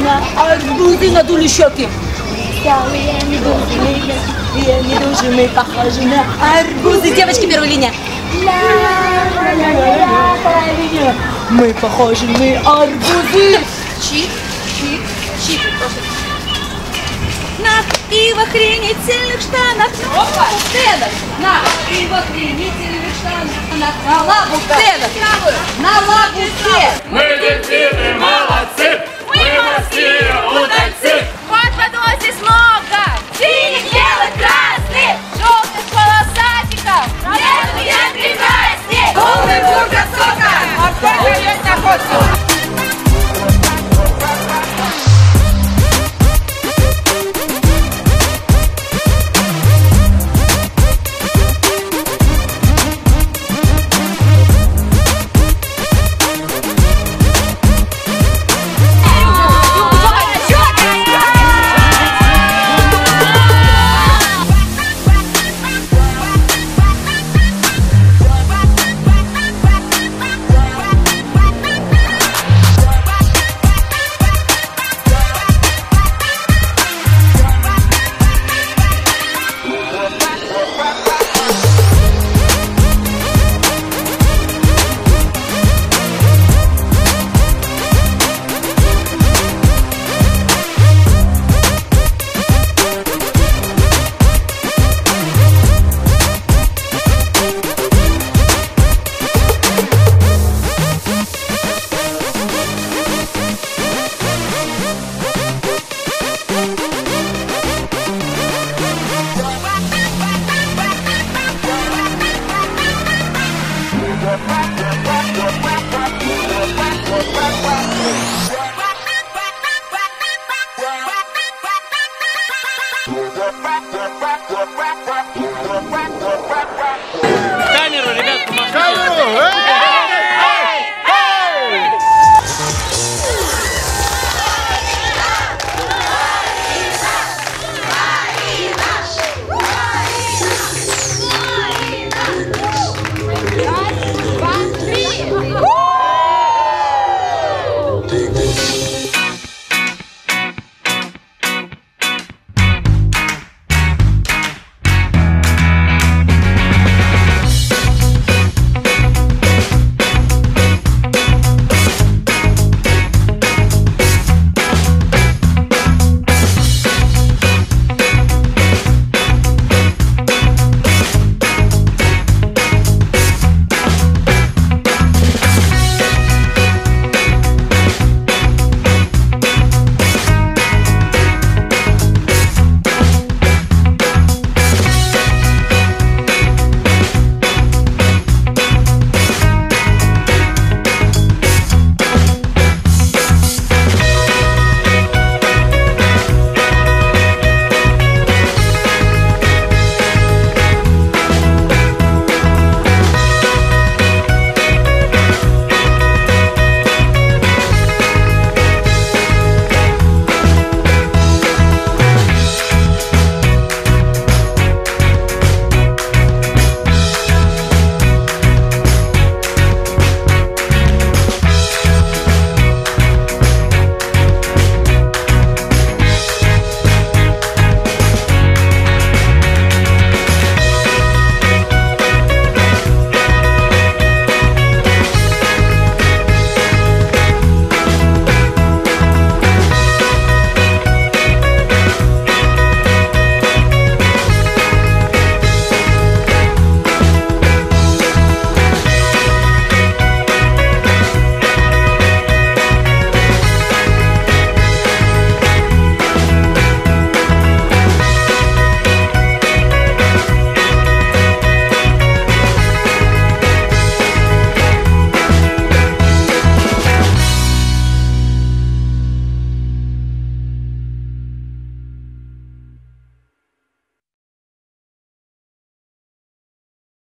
похожи на арбузы, надули щеки. Вялые медузы, мягкие медузы, мы похожи на арбузы. Девочки, первая линия. Мы похожи, мы арбузы. Чик, чик, чик. На и в охренительных штанах. Опа, стенок. На и в охренительных штанах. На лабу стенок. На лабу стенок. Мы дельфины молодцы, мы морские